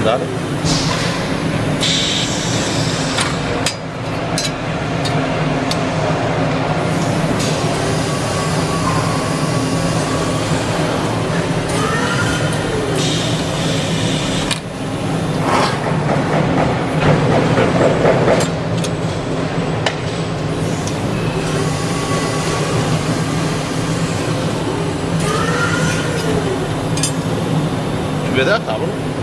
Posso andar? Vedrà a tavolo?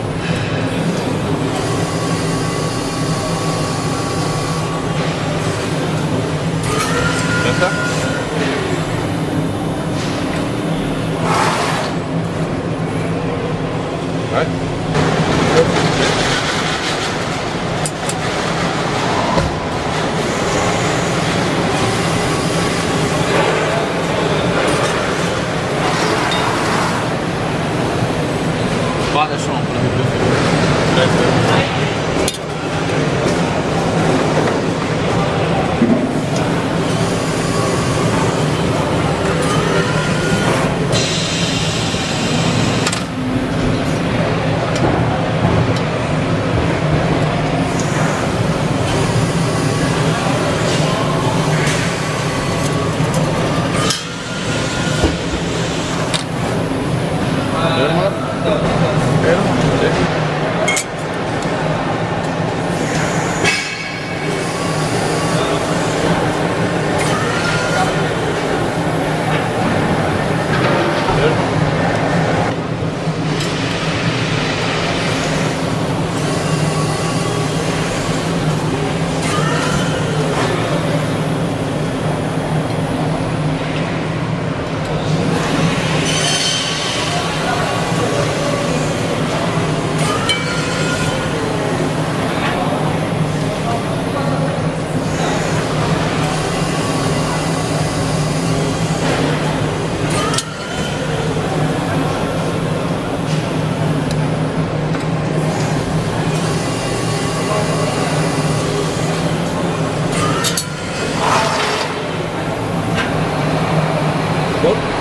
Book.